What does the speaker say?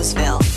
Roseville.